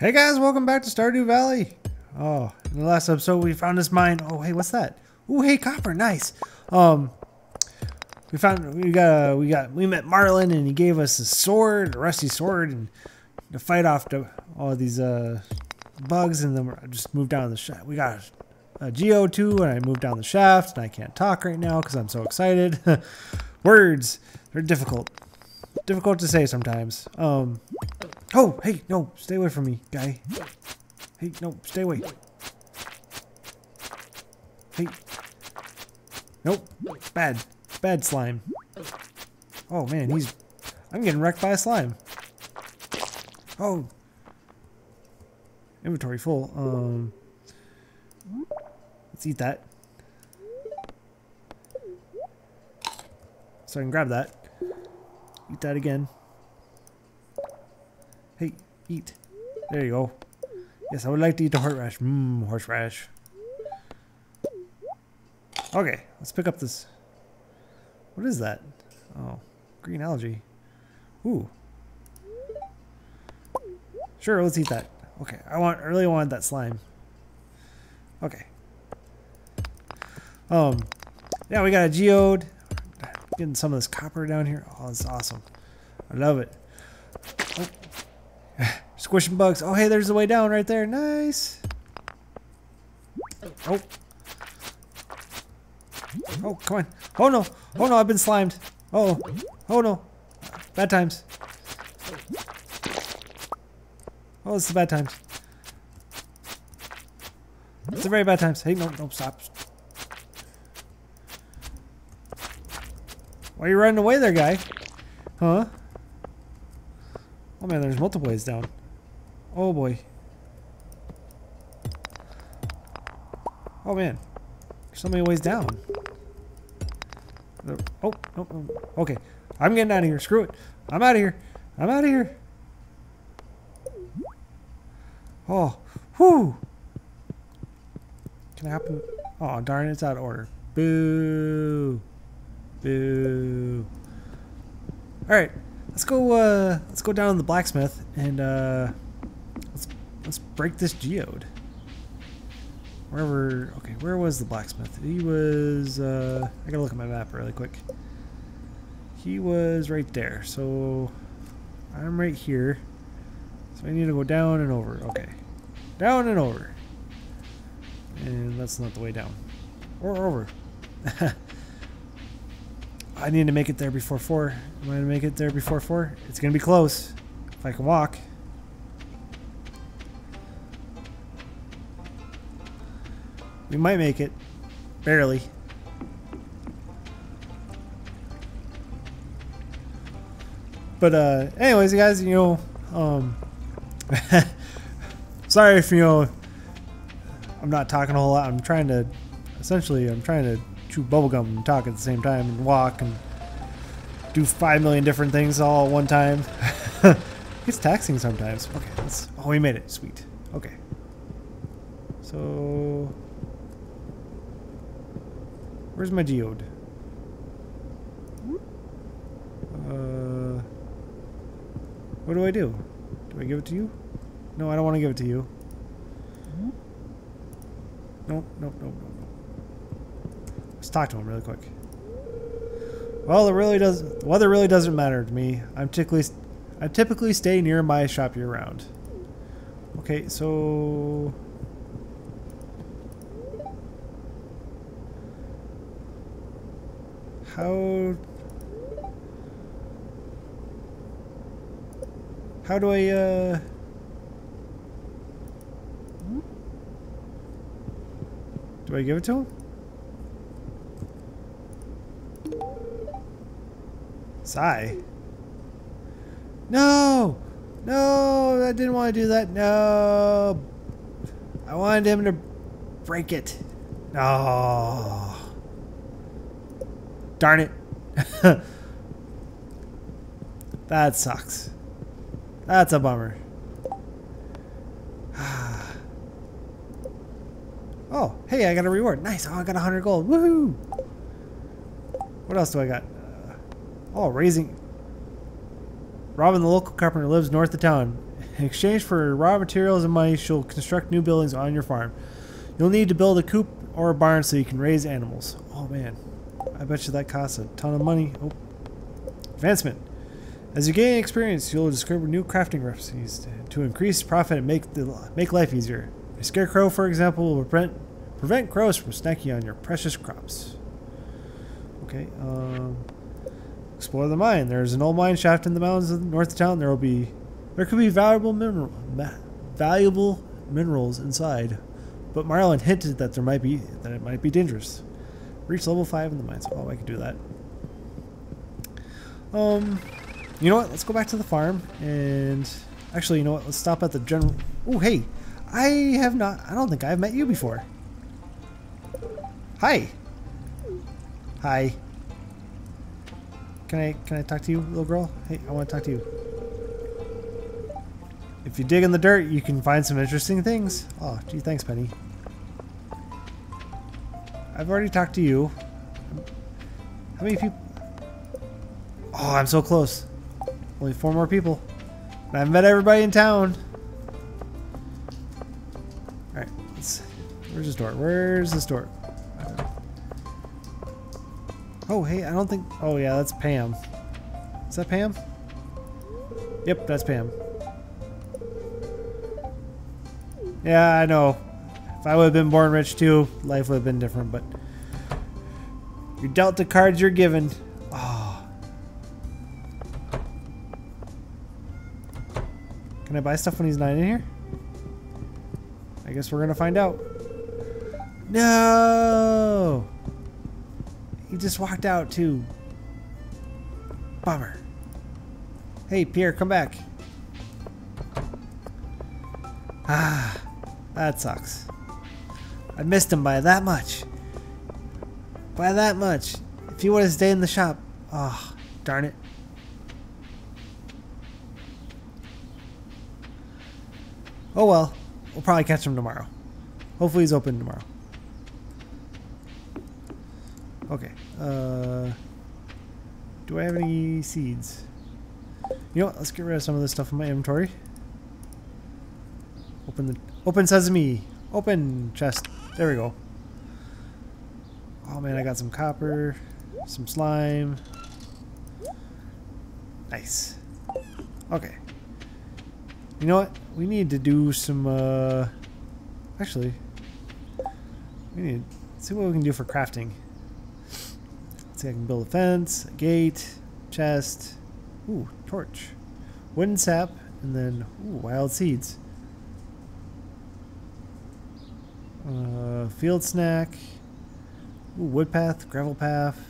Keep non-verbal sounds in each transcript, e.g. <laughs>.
Hey guys, welcome back to Stardew Valley. Oh, in the last episode we found this mine. Oh, hey, what's that? Oh, hey, copper, nice. Um, we found we got we got we met Marlon and he gave us a sword, a rusty sword, and to fight off the, all these uh bugs. And then I just moved down the shaft. We got a Geo too, and I moved down the shaft. And I can't talk right now because I'm so excited. <laughs> Words, they're difficult, difficult to say sometimes. Um. Oh, hey, no, stay away from me, guy. Hey, no, stay away. Hey. Nope, bad, bad slime. Oh man, he's, I'm getting wrecked by a slime. Oh. Inventory full. Um. Let's eat that. So I can grab that. Eat that again. Hey, eat. There you go. Yes, I would like to eat the horseradish. Mmm, horseradish. Okay, let's pick up this. What is that? Oh, green algae. Ooh. Sure, let's eat that. Okay, I want, I really wanted that slime. Okay. Um, yeah, we got a geode. Getting some of this copper down here. Oh, that's awesome. I love it. Oh. <laughs> Squishing bugs. Oh, hey, there's the way down right there. Nice. Oh. Oh, come on. Oh, no. Oh, no, I've been slimed. Oh. Oh, no. Bad times. Oh, this is bad times. It's a very bad times. Hey, no, no, stop. Why are you running away there, guy? Huh? Oh man, there's multiple ways down. Oh boy. Oh man. There's so many ways down. Oh, no, no. Okay. I'm getting out of here. Screw it. I'm out of here. I'm out of here. Oh. Whew. Can I happen? Oh, darn, it's out of order. Boo. Boo. Alright. Let's go uh let's go down to the blacksmith and uh let's let's break this geode. Wherever okay, where was the blacksmith? He was uh I gotta look at my map really quick. He was right there, so I'm right here. So I need to go down and over. Okay. Down and over. And that's not the way down. Or over. <laughs> I need to make it there before 4. Am I going to make it there before 4? It's going to be close. If I can walk. We might make it. Barely. But uh, anyways, guys, you know, um, <laughs> sorry if, you know, I'm not talking a whole lot. I'm trying to, essentially, I'm trying to chew bubblegum and talk at the same time and walk and do five million different things all at one time. <laughs> it's taxing sometimes. Okay, let's. Oh, we made it. Sweet. Okay. So, where's my geode? Uh, what do I do? Do I give it to you? No, I don't want to give it to you. Nope, nope, nope, nope. Let's talk to him really quick. Well, it really does. Weather really doesn't matter to me. I'm typically, I typically stay near my shop year round. Okay, so. How. How do I, uh. Do I give it to him? Sigh. No! No! I didn't want to do that. No! I wanted him to break it. Oh. Darn it. <laughs> that sucks. That's a bummer. <sighs> oh, hey, I got a reward. Nice. Oh, I got 100 gold. Woohoo! What else do I got? Oh, raising. Robin, the local carpenter, lives north of town. In exchange for raw materials and money, she'll construct new buildings on your farm. You'll need to build a coop or a barn so you can raise animals. Oh man, I bet you that costs a ton of money. Oh. Advancement. As you gain experience, you'll discover new crafting recipes to increase profit and make the make life easier. A scarecrow, for example, will prevent prevent crows from snacking on your precious crops. Okay. Um, explore the mine. There's an old mine shaft in the mountains of north of town. There will be there could be valuable mineral valuable minerals inside, but Marlon hinted that there might be that it might be dangerous. Reach level five in the mines. Oh, I could do that. Um, you know what? Let's go back to the farm and actually, you know what? Let's stop at the general. Oh, hey, I have not. I don't think I've met you before. Hi. Hi. Can I can I talk to you, little girl? Hey, I want to talk to you. If you dig in the dirt, you can find some interesting things. Oh, gee, thanks, Penny. I've already talked to you. How many people? Oh, I'm so close. Only four more people. I've met everybody in town. Alright, let's... Where's this door? Where's this door? Oh, hey, I don't think... Oh, yeah, that's Pam. Is that Pam? Yep, that's Pam. Yeah, I know. If I would have been born rich too, life would have been different, but... You're dealt the cards you're given. Oh. Can I buy stuff when he's not in here? I guess we're gonna find out. No! He just walked out too. Bummer. Hey, Pierre, come back. Ah, that sucks. I missed him by that much. By that much. If he would have stayed in the shop. Oh, darn it. Oh well. We'll probably catch him tomorrow. Hopefully he's open tomorrow. Okay. Uh, do I have any seeds? You know what? Let's get rid of some of this stuff in my inventory. Open the open sesame. Open chest. There we go. Oh man, I got some copper, some slime. Nice. Okay. You know what? We need to do some, uh... Actually, we need to see what we can do for crafting. See, I can build a fence, a gate, chest. Ooh, torch. Wooden sap, and then, ooh, wild seeds. Uh, field snack. Ooh, wood path, gravel path.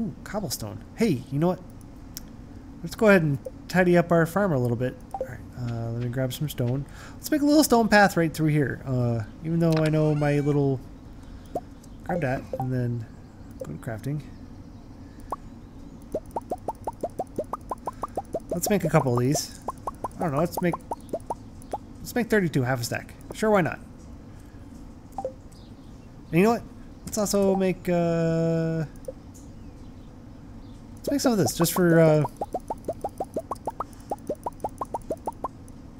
Ooh, cobblestone. Hey, you know what? Let's go ahead and tidy up our farm a little bit. Alright, uh, let me grab some stone. Let's make a little stone path right through here. Uh, even though I know my little... Grab that, and then to crafting. Let's make a couple of these. I don't know, let's make... Let's make 32 half a stack. Sure, why not? And you know what? Let's also make, uh... Let's make some of this, just for, uh...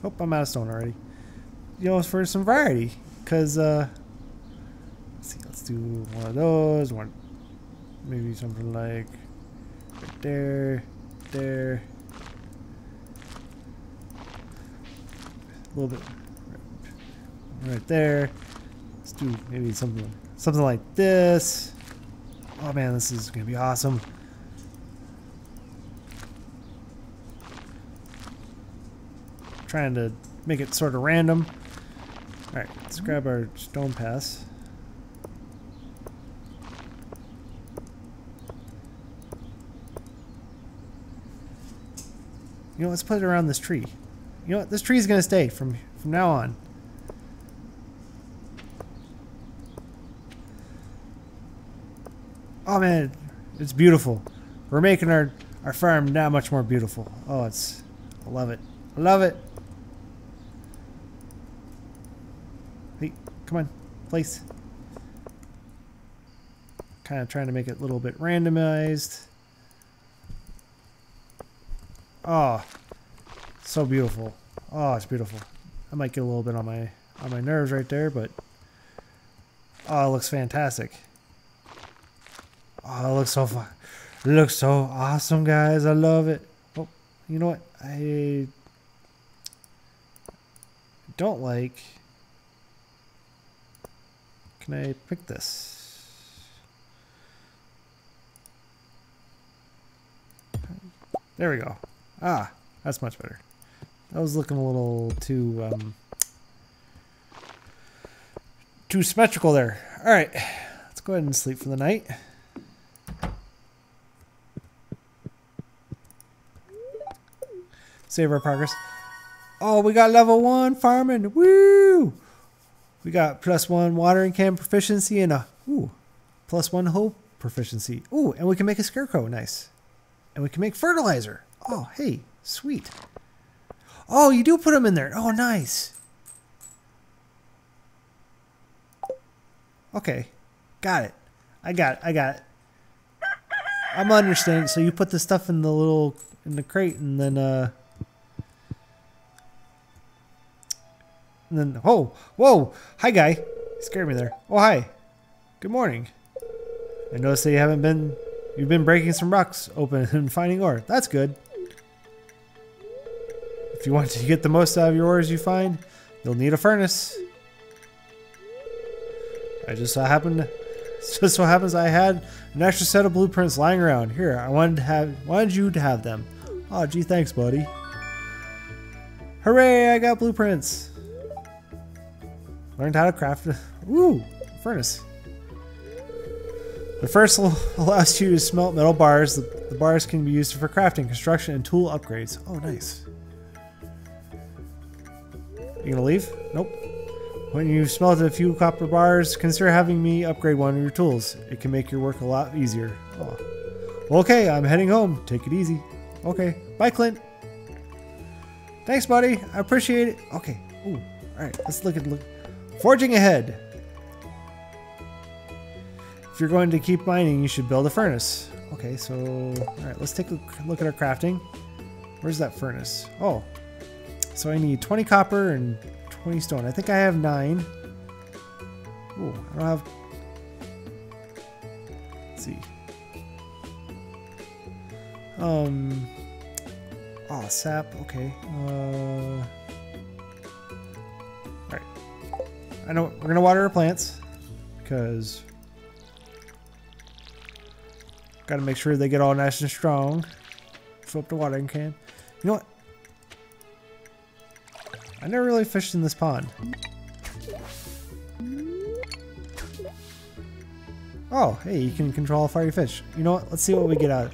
Oh, I'm out of stone already. You know, for some variety. Because, uh... Let's see, let's do one of those, one... Maybe something like... Right there, there... A little bit... Right there. Let's do maybe something something like this. Oh man, this is gonna be awesome. Trying to make it sort of random. Alright, let's grab our stone pass. You know, let's put it around this tree. You know what? This tree is going to stay from, from now on. Oh man, it's beautiful. We're making our, our farm that much more beautiful. Oh, it's, I love it. I love it. Hey, come on, place. Kind of trying to make it a little bit randomized. Oh, So beautiful. Oh, it's beautiful. I might get a little bit on my on my nerves right there, but oh, it looks fantastic. Oh, it looks so fun. It looks so awesome, guys. I love it. Oh, you know what? I don't like. Can I pick this? There we go. Ah, that's much better. That was looking a little too um, too symmetrical there. All right, let's go ahead and sleep for the night. Save our progress. Oh, we got level one farming. Woo! We got plus one watering can proficiency and a ooh, plus one hope proficiency. Ooh, and we can make a scarecrow. Nice. And we can make fertilizer. Oh, hey, sweet. Oh, you do put them in there. Oh, nice. Okay, got it. I got it. I got it. I'm understanding. So you put the stuff in the little in the crate, and then uh, and then oh, whoa, hi guy, you scared me there. Oh hi, good morning. I noticed that you haven't been You've been breaking some rocks open and finding ore. That's good. If you want to get the most out of your ores you find, you'll need a furnace. I just so happened <laughs> just so happens I had an extra set of blueprints lying around. Here, I wanted to have wanted you to have them. Oh gee, thanks, buddy. Hooray, I got blueprints. Learned how to craft a woo furnace. The first <laughs> allows you to smelt metal bars. The, the, bars can be used for crafting, construction, and tool upgrades. Oh, nice. You gonna leave? Nope. When you've smelted a few copper bars, consider having me upgrade one of your tools. It can make your work a lot easier. Oh. Okay, I'm heading home. Take it easy. Okay. Bye, Clint. Thanks, buddy. I appreciate it. Okay. Ooh. All right. Let's look at look. Forging ahead. If you're going to keep mining, you should build a furnace. Okay, so, all right, let's take a look at our crafting. Where's that furnace? Oh, so I need 20 copper and 20 stone. I think I have nine. Oh, I don't have, let's see. Um, oh, sap, okay. Uh, all right. I know we're gonna water our plants because Gotta make sure they get all nice and strong. Fill up the watering can. You know what? I never really fished in this pond. Oh, hey, you can control a fiery fish. You know what? Let's see what we get out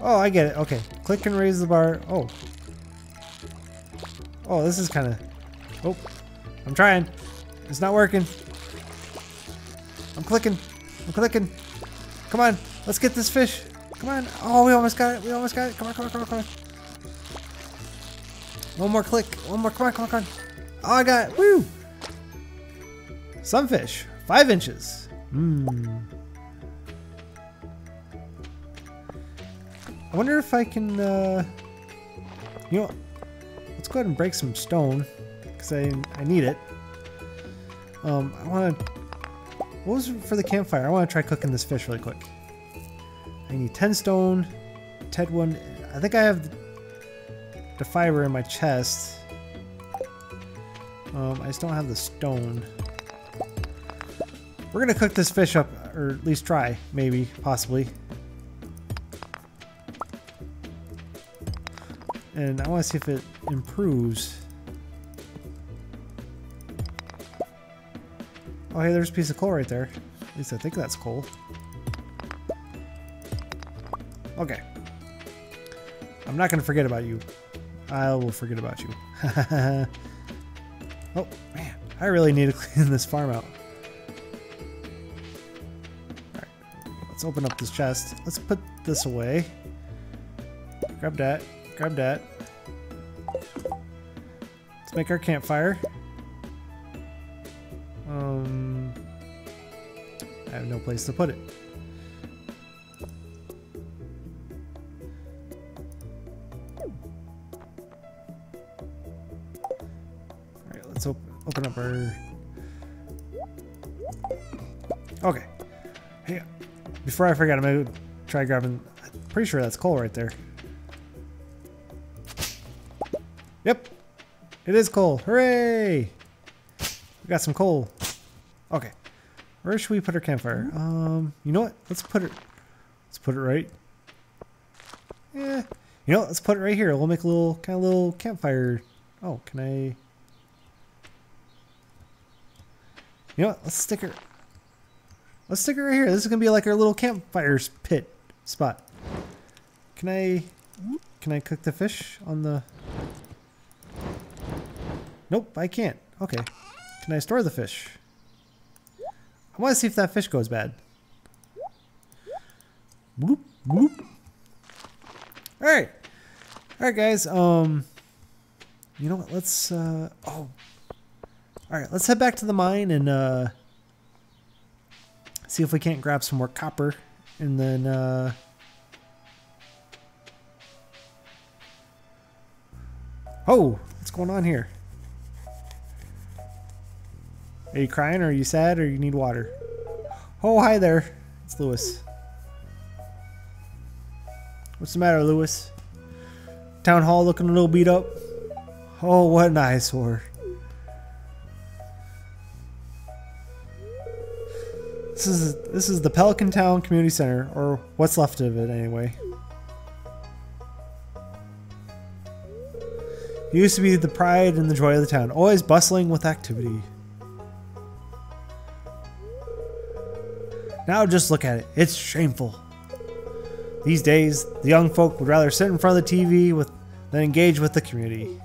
Oh, I get it. Okay. Click and raise the bar. Oh, Oh, this is kind of... Oh, I'm trying. It's not working. Clicking. I'm clicking. Come on. Let's get this fish. Come on. Oh, we almost got it. We almost got it. Come on, come on, come on, come on. One more click. One more. Come on, come on, come on. Oh, I got it. Woo! Sunfish. Five inches. Mmm. I wonder if I can, uh... You know, Let's go ahead and break some stone, because I, I need it. Um, I want to... What was for the campfire? I want to try cooking this fish really quick. I need 10 stone, Ted one. I think I have the fiber in my chest. Um, I just don't have the stone. We're gonna cook this fish up, or at least try, maybe, possibly. And I want to see if it improves. Oh, hey, there's a piece of coal right there. At least I think that's coal. Okay. I'm not going to forget about you. I will forget about you. <laughs> oh, man. I really need to <laughs> clean this farm out. Alright. Let's open up this chest. Let's put this away. Grab that. Grab that. Let's make our campfire. I have no place to put it. Alright, let's op open up our... Okay. Hey, before I forget, I'm gonna try grabbing... I'm pretty sure that's coal right there. Yep. It is coal. Hooray! We got some coal. Okay. Where should we put our campfire? Um, you know what? Let's put it. Let's put it right. Yeah. You know, what? let's put it right here. We'll make a little kind of little campfire. Oh, can I? You know what? Let's stick it. Let's stick it right here. This is gonna be like our little campfire pit spot. Can I? Can I cook the fish on the? Nope, I can't. Okay. Can I store the fish? I want to see if that fish goes bad. Boop, boop. All right. All right, guys. Um, you know what? Let's, uh, oh. All right, let's head back to the mine and, uh, see if we can't grab some more copper and then, uh, oh, what's going on here? Are you crying or are you sad or you need water? Oh, hi there. It's Lewis. What's the matter, Lewis? Town hall looking a little beat up? Oh, what an eyesore. This is this is the Pelican Town Community Center, or what's left of it anyway. It used to be the pride and the joy of the town, always bustling with activity. Now just look at it. It's shameful. These days, the young folk would rather sit in front of the TV with, than engage with the community.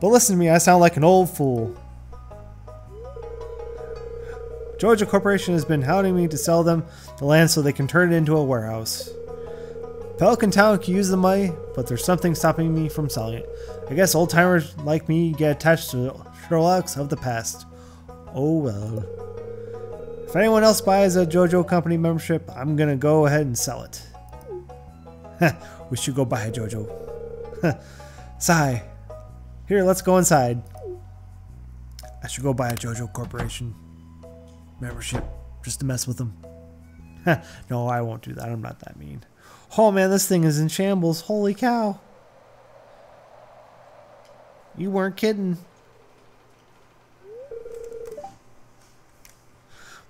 But listen to me, I sound like an old fool. Joja Corporation has been hounding me to sell them the land so they can turn it into a warehouse. Pelican Town can use the money, but there's something stopping me from selling it. I guess old timers like me get attached to Sherlock's of the past. Oh well. If anyone else buys a Joja Company membership, I'm gonna go ahead and sell it. we should go buy a Joja. Sigh. Here, let's go inside. I should go buy a Joja Corporation membership just to mess with them. no, I won't do that. I'm not that mean. Oh man, this thing is in shambles. Holy cow. You weren't kidding.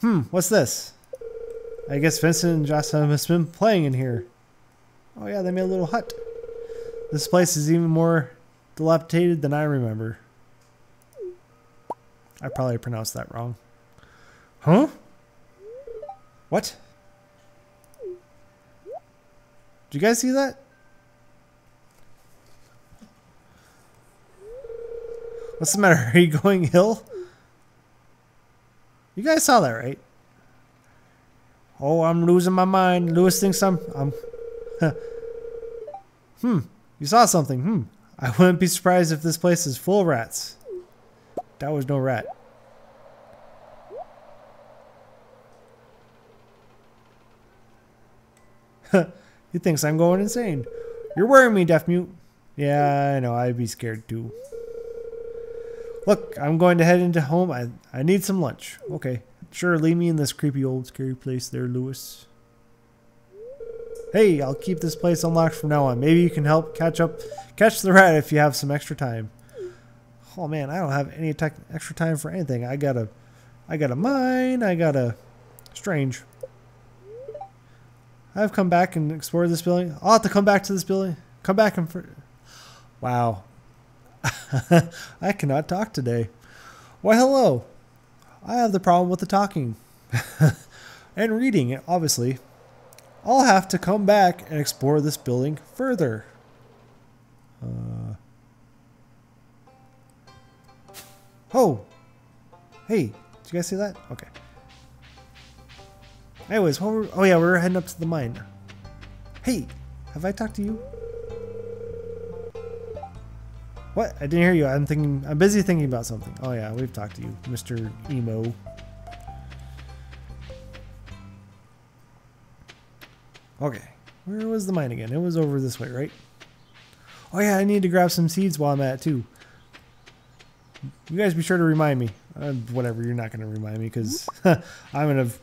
Hmm, what's this? I guess Vincent and Jocelyn have been playing in here. Oh yeah, they made a little hut. This place is even more dilapidated than I remember. I probably pronounced that wrong. Huh? What? Did you guys see that? What's the matter? <laughs> Are you going hill? You guys saw that, right? Oh, I'm losing my mind. Lewis thinks I'm. I'm. <laughs> hmm. You saw something. Hmm. I wouldn't be surprised if this place is full of rats. That was no rat. <laughs> he thinks I'm going insane. You're worrying me, DEFmute. Yeah, I know. I'd be scared too. Look, I'm going to head into home. I, I need some lunch. Okay. Sure, leave me in this creepy old scary place there, Lewis. Hey, I'll keep this place unlocked from now on. Maybe you can help catch up, catch the rat if you have some extra time. Oh man, I don't have any extra time for anything. I gotta, I got a mine. I got a strange. I've come back and explored this building. I'll have to come back to this building. Come back and for. Wow. <laughs> I cannot talk today. Why, hello. I have the problem with the talking. <laughs> and reading, obviously. I'll have to come back and explore this building further. Uh, oh! Hey, did you guys see that? Okay. Anyways, oh yeah, we're heading up to the mine. Hey, have I talked to you? What? I didn't hear you. I'm thinking. I'm busy thinking about something. Oh yeah, we've talked to you, Mr. Emo. Okay, where was the mine again? It was over this way, right? Oh yeah, I need to grab some seeds while I'm at it too. You guys be sure to remind me. Uh, whatever, you're not going to remind me because <laughs> I'm going to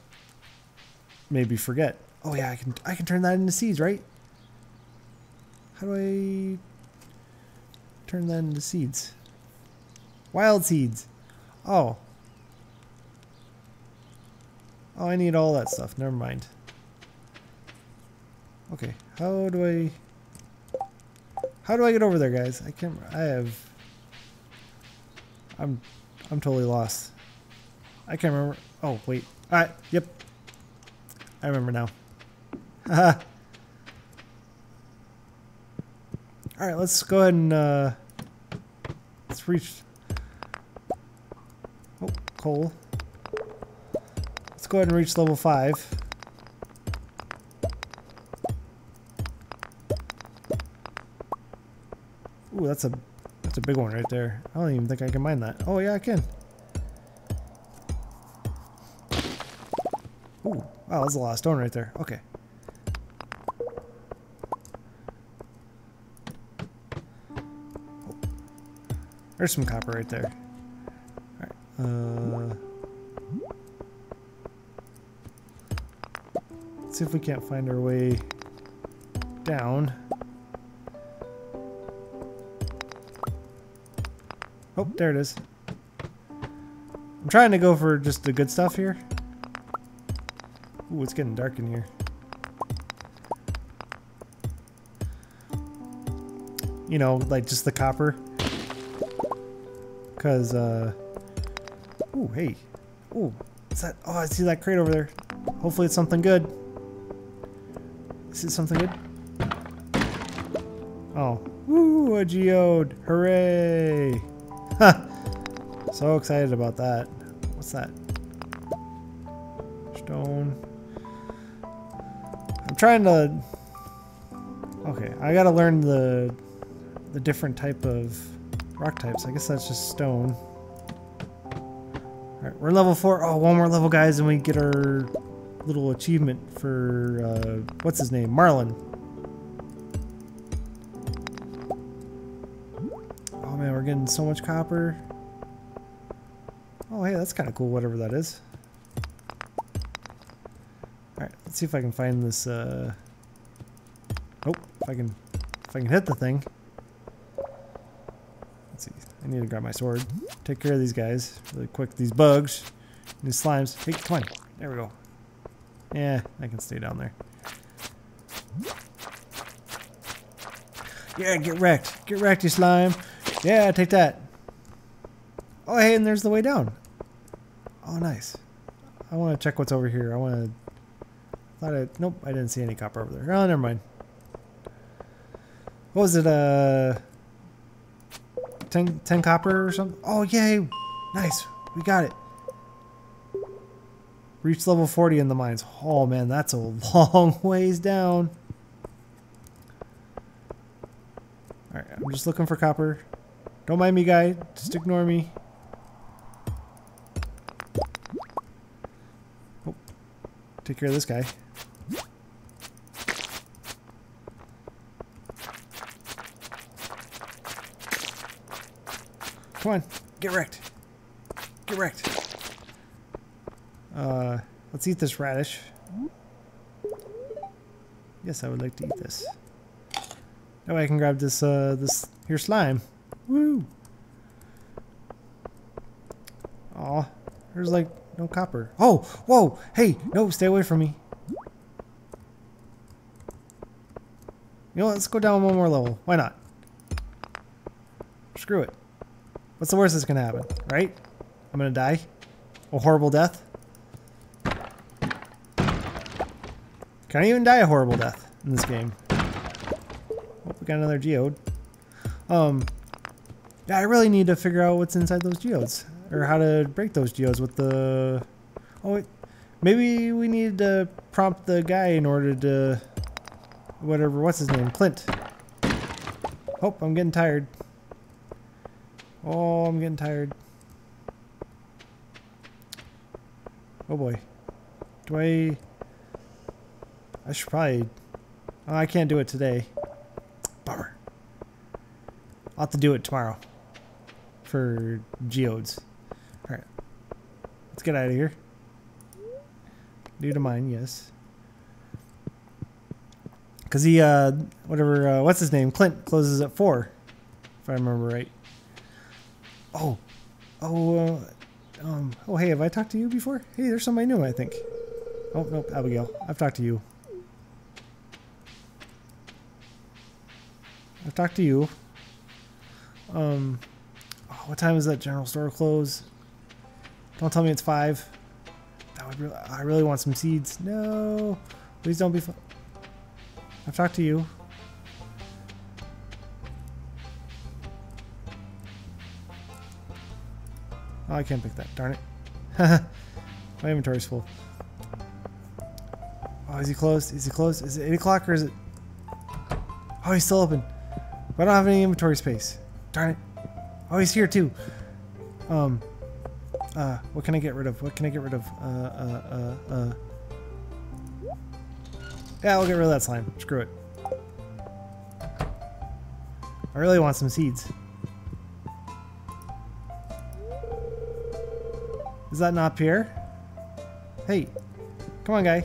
maybe forget. Oh yeah, I can I can turn that into seeds, right? How do I turn that into seeds? Wild seeds. Oh. Oh, I need all that stuff. Never mind. Okay, how do I... How do I get over there, guys? I can't... I have... I'm... I'm totally lost. I can't remember... Oh, wait. Alright, yep. I remember now. <laughs> Haha. Alright, let's go ahead and, uh... Reach... Oh, coal. Let's go ahead and reach level 5. Ooh, that's a that's a big one right there. I don't even think I can mine that. Oh yeah, I can. Ooh, wow, that's a lot of stone right there. Okay. There's some copper right there. Alright, uh... Let's see if we can't find our way down. Oh, there it is. I'm trying to go for just the good stuff here. Ooh, it's getting dark in here. You know, like just the copper. Because, uh... Ooh, hey. Ooh, is that... Oh, I see that crate over there. Hopefully it's something good. Is it something good? Oh. Woo, a geode. Hooray! so excited about that. What's that? Stone. I'm trying to... Okay, I gotta learn the the different type of rock types. I guess that's just stone. Alright, we're level 4. Oh, one more level, guys, and we get our little achievement for, uh, what's his name? Marlon. Oh, man, we're getting so much copper. Oh, hey, that's kind of cool, whatever that is. Alright, let's see if I can find this, uh... Oh, if I can, if I can hit the thing. I need to grab my sword. Take care of these guys really quick. These bugs, these slimes. Hey, come on. There we go. Yeah, I can stay down there. Yeah, get wrecked. Get wrecked, you slime. Yeah, take that. Oh, hey, and there's the way down. Oh, nice. I want to check what's over here. I want to... Thought I... Nope, I didn't see any copper over there. Oh, never mind. What was it, uh... 10, 10 copper or something? Oh, yay! Nice. We got it. Reach level 40 in the mines. Oh, man, that's a <laughs> long ways down. Alright, I'm just looking for copper. Don't mind me, guy. Just ignore me. Oh. Take care of this guy. Come on. Get wrecked. Get wrecked. Uh, let's eat this radish. Yes, I would like to eat this. That way I can grab this, uh, this here slime. Woo! Aw, there's like no copper. Oh, whoa, hey, no, stay away from me. You know what, let's go down one more level. Why not? Screw it. What's the worst that's gonna happen, right? I'm gonna die. A horrible death. Can I even die a horrible death in this game? Oh, we got another geode. Um, yeah, I really need to figure out what's inside those geodes. Or how to break those geodes with the... Oh, wait. Maybe we need to prompt the guy in order to... Whatever, what's his name? Clint. Oh, I'm getting tired. Oh, I'm getting tired. Oh boy. Do I... I should probably... Oh, I can't do it today. Bummer. I'll have to do it tomorrow. For geodes. Alright. Let's get out of here. Due to mine, yes. Because he, uh, whatever, uh, what's his name? Clint closes at 4. If I remember right. Oh. Oh, uh, um, oh, hey, have I talked to you before? Hey, there's somebody new, I think. Oh, nope, Abigail. I've talked to you. I've talked to you. Um, oh, what time is that general store close? Don't tell me it's five. That would really, I really want some seeds. No, please don't be. I've talked to you. Oh, I can't pick that. Darn it. <laughs> My inventory's full. Oh, is he closed? Is he closed? Is it 8 o'clock or is it... Oh, he's still open. But I don't have any inventory space. Darn it. Oh, he's here too. Um, uh, what can I get rid of? What can I get rid of? Uh, uh, uh, uh. Yeah, I'll get rid of that slime. Screw it. I really want some seeds. Is that not Pierre? Hey, come on, guy.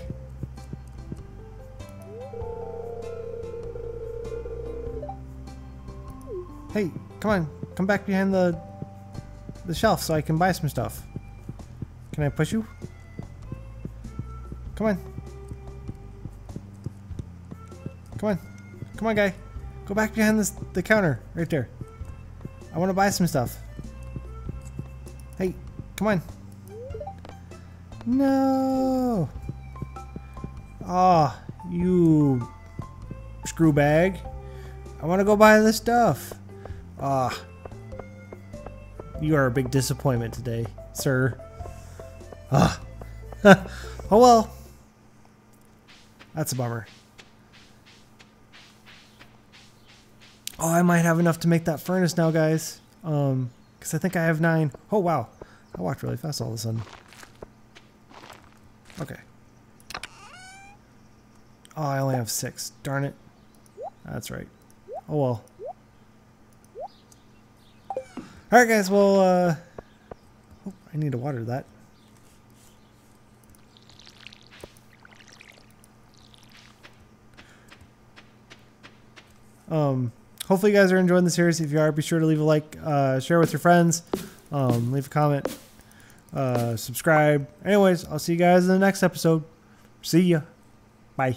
Hey, come on. Come back behind the the shelf so I can buy some stuff. Can I push you? Come on. Come on. Come on, guy. Go back behind this the counter right there. I want to buy some stuff. Hey, come on. No. Ah, oh, you screw bag. I want to go buy this stuff. Ah. You are a big disappointment today, sir. Ah. <laughs> oh well. That's a bummer. Oh, I might have enough to make that furnace now, guys. Um, because I think I have nine. Oh, wow. I walked really fast all of a sudden. Okay. Oh, I only have six. Darn it. That's right. Oh, well. Alright guys, well, uh, oh, I need to water that. Um, hopefully you guys are enjoying the series. If you are, be sure to leave a like, uh, share with your friends, um, leave a comment, uh, subscribe. Anyways, I'll see you guys in the next episode. See ya. Bye.